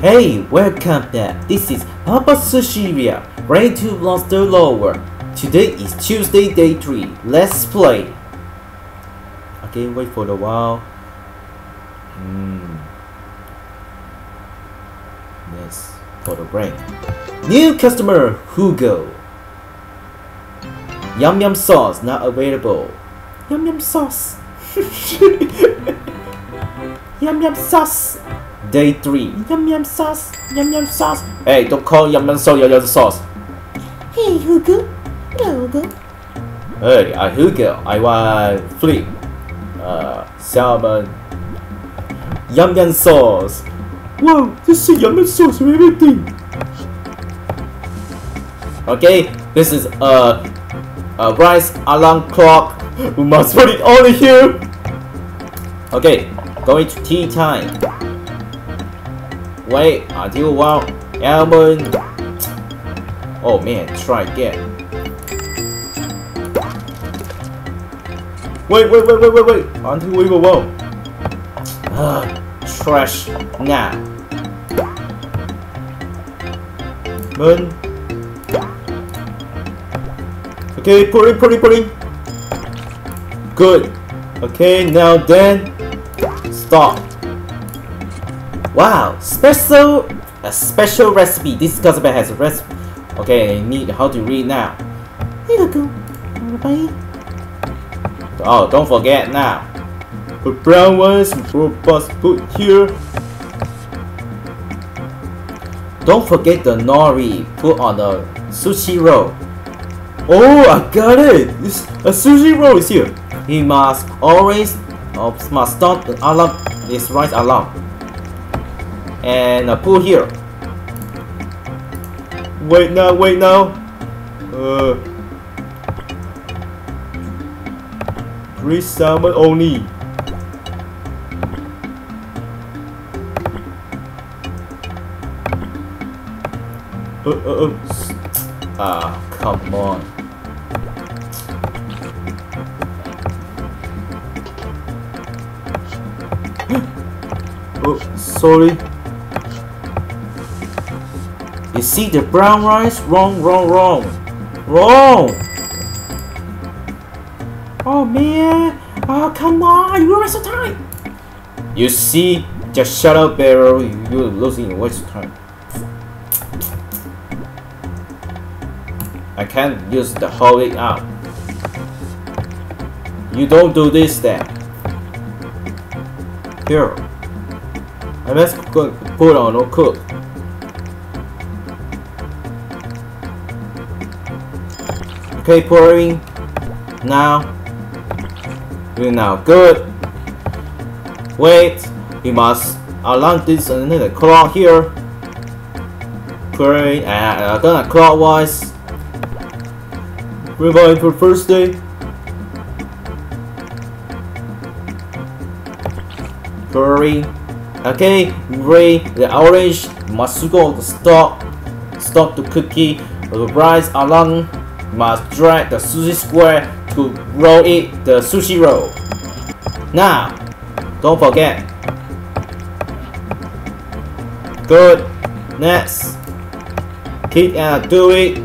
Hey, welcome back. This is Papa Sushiria, ready to Monster Lower. Today is Tuesday, day 3. Let's play. Again, wait for a while. Hmm. Yes, for the break. New customer, Hugo. Yum Yum sauce not available. Yum Yum sauce. yum Yum sauce. Day 3. Yum Yum sauce. Yum Yum sauce. Hey, don't call Yum Yum sauce Yum Yum sauce. Hey, Hugo. Hello, Hugo. Hey, I Hugo. I want flip. Uh, salmon. Yum Yum sauce. Wow, this is Yum Yum sauce and everything. Okay, this is a, a rice alarm clock. We must put it on here. Okay, going to tea time. Wait until one almond. Oh man, try again. Wait, wait, wait, wait, wait, wait. Until we go. Ah, trash now. Man. Okay, putting, putting, putting. Good. Okay, now then, stop. Wow, special, a special recipe. This customer has a recipe. Okay, I need how to read now. Hey, Hugo. Everybody. Oh, don't forget now. The brown ones must put here. Don't forget the nori put on the sushi roll. Oh, I got it! This, a sushi roll is here. He must always uh, must stop the alarm. This right alarm. And uh, put here. Wait now, wait now. Uh, three salmon only. Uh, uh, uh. Ah, come on. oh, sorry. You see the brown rice? Wrong, wrong, wrong. Wrong! Oh, man. Oh, come on. You waste of time. You see, just shut up, Barrel. You're losing your waste of time. I can't use the whole week out. You don't do this then. Here. I must put on or cook. Okay, pouring. Now. Good now. Good. Wait. We must uh, align this uh, another clock here. Pouring uh, and uh, gonna clockwise. Rewind for first day. Pouring. Okay, Ray, the orange must go to stop. Stop the cookie. The rice along must drag the sushi square to roll it the sushi roll. Now, don't forget. Good. Next. Keep and do it.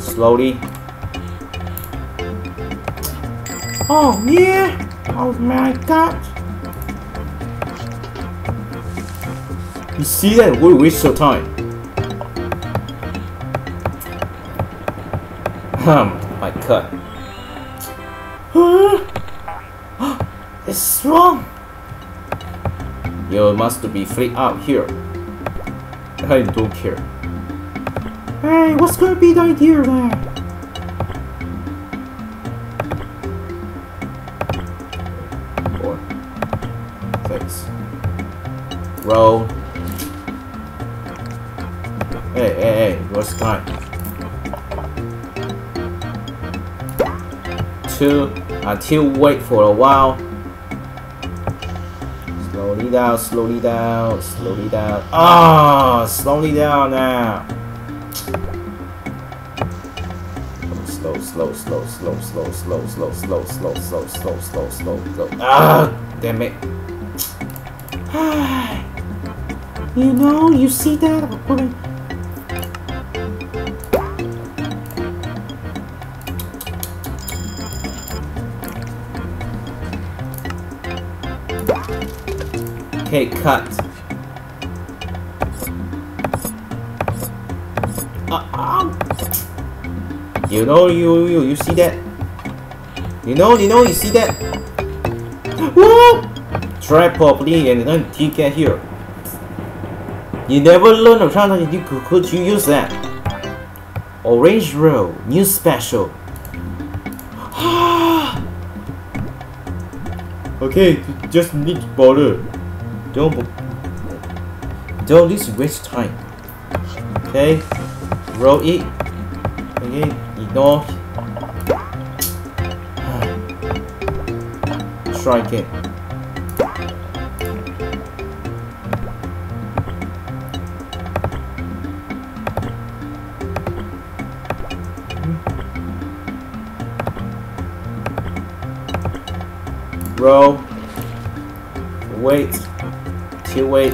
Slowly. Oh, yeah. Oh, my God. You see that? We waste your time. Um, my cut. Huh? it's wrong. You must be free out here. I don't care. Hey, what's gonna be the idea there? Time? Two. Until wait for a while. Slowly down, slowly down, slowly down. Ah, slowly down now. Slow, slow, slow, slow, slow, slow, slow, slow, slow, slow, slow, slow, slow, slow. Ah, damn it. You know, you see that? Okay, cut. Uh, um. You know, you, you, you see that? You know, you know, you see that? Whoa! Try properly and then you get here. You never learn of how you could, could you use that? Orange row, new special. okay, just need bother. Don't don't this waste time. Okay, roll it. Okay, ignore. Try again. Roll. Wait. Two wait.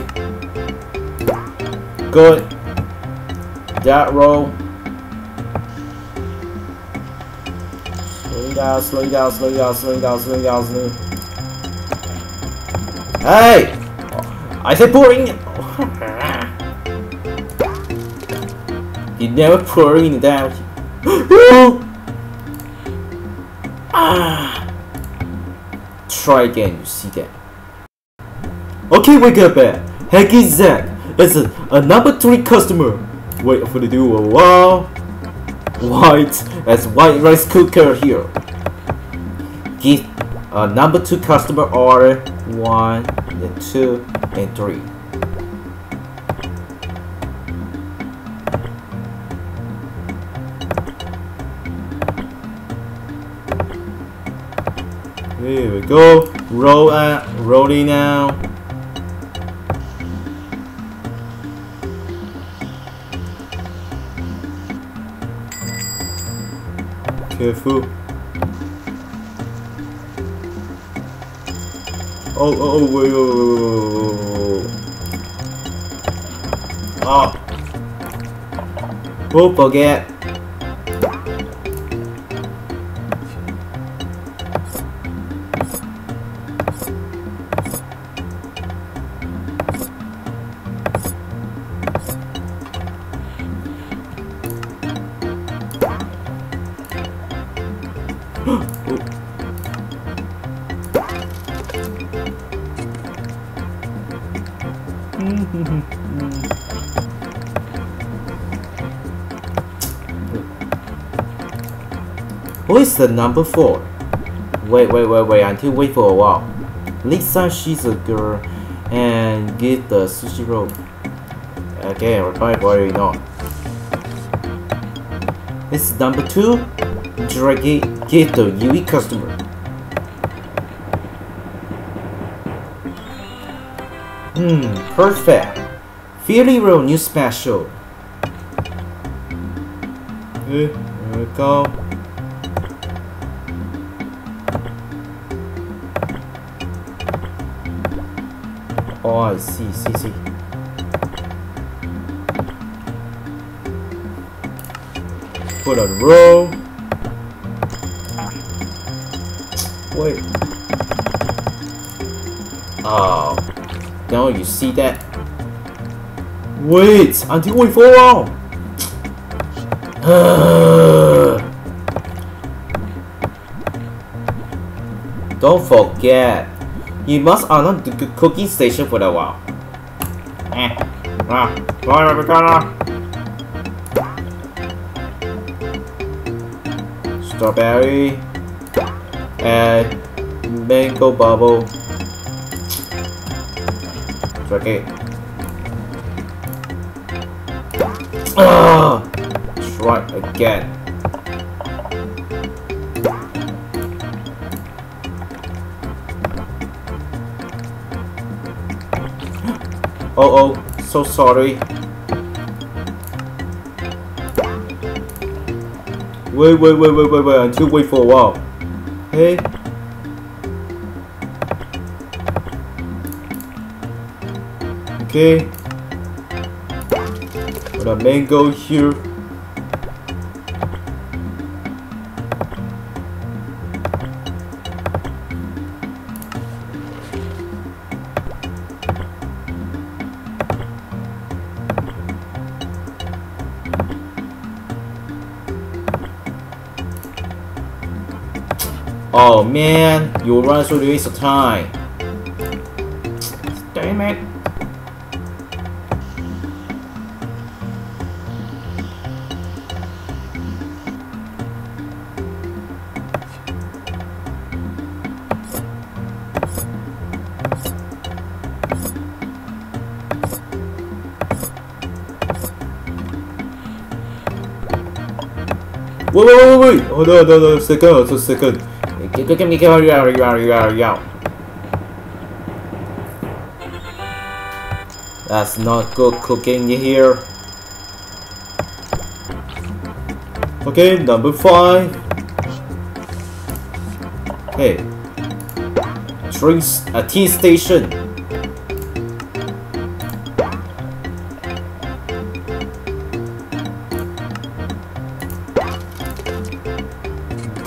Good. That roll. Slow down, slow down, slow down, slow down, slow down, slow Hey! I said pouring! you never pouring it down. ah! Try again, you see that. Okay, wake up, eh? man. Hacky Zak is a, a number 3 customer. Wait for the do a while. White as white rice cooker here. Give a number 2 customer order 1, then 2, and 3. Here we go. Roll out, rolling now. Careful. Oh, oh, oh, wait, oh, oh, oh. Oh, forget. Who is the number four? Wait, wait, wait, wait, until wait for a while. Lisa, she's a girl, and get the sushi roll. Okay, everybody already know. This is number two. Drag get the UE customer. Hmm, perfect. Philly roll new special. Okay, here we go. Oh, I see, see, see. Put a row. Wait. Oh. You see that? Wait until we fall Don't forget, you must unlock the cooking station for a while. Eh. Ah, where we gonna? Strawberry and mango bubble. Okay. Ah, try again. Oh oh, so sorry. Wait, wait, wait, wait, wait, wait, until wait for a while. Hey. Okay. Put a mango here. Oh man, you run the waste of time. Damn it. Wait, wait, wait, wait! Hold on, hold on, a second, hold on, a second. Get, get, get, get, hurry out, hurry out, hurry out, hurry out. That's not good cooking here. Okay, number five. Hey. Drinks a tea station.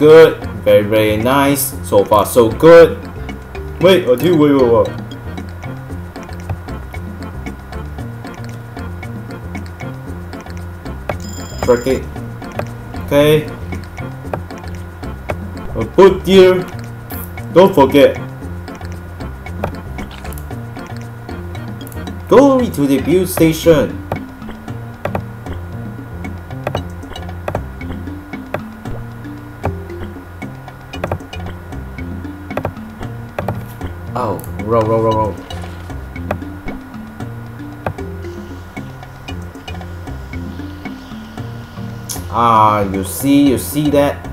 Good. Very, very nice. So far, so good. Wait, oh, dude, wait, wait, wait. Track it. Okay. A boot gear. Don't forget. Go to the build station. You see, you see that?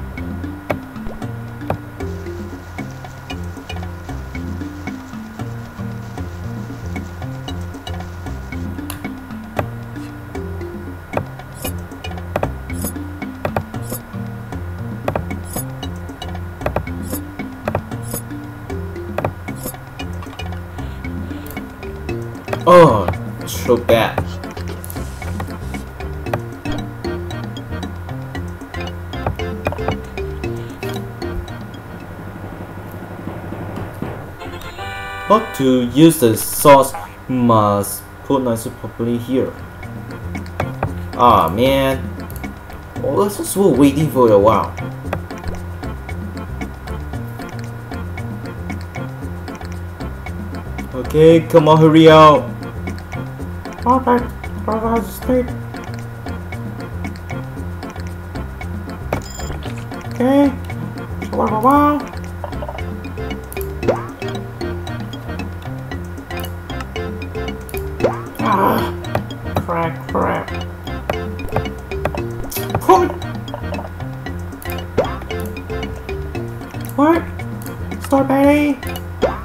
Oh, so bad. How to use the sauce must put nicely properly here. Ah man. Oh, that's just we're waiting for a while. Okay, come on, hurry alright, stay. Okay.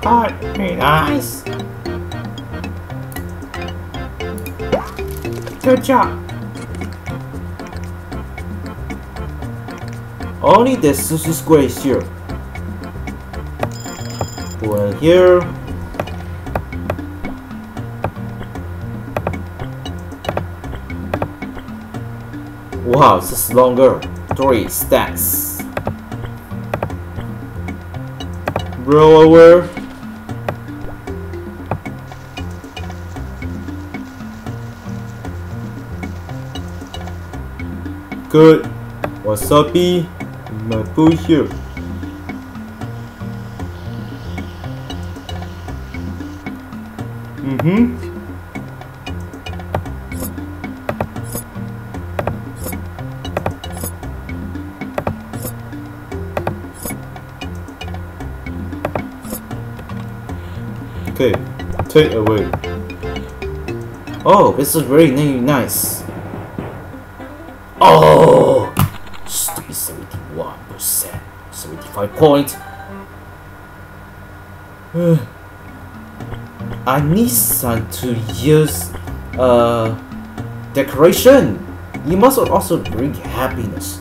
God, very nice. Good job. Only the sushi square is here. It here. Wow, this is longer. Three stacks. Roll over. Good. Wasabi. My food here. Mm-hmm. Okay, take away. Oh, this is very ni- nice. Seventy-five point. I need some to use uh decoration. You must also bring happiness.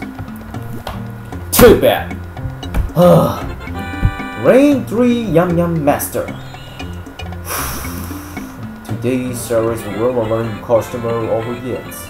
Too bad. Rain 3 Yum Yum Master. Today's service will learn customer obedience.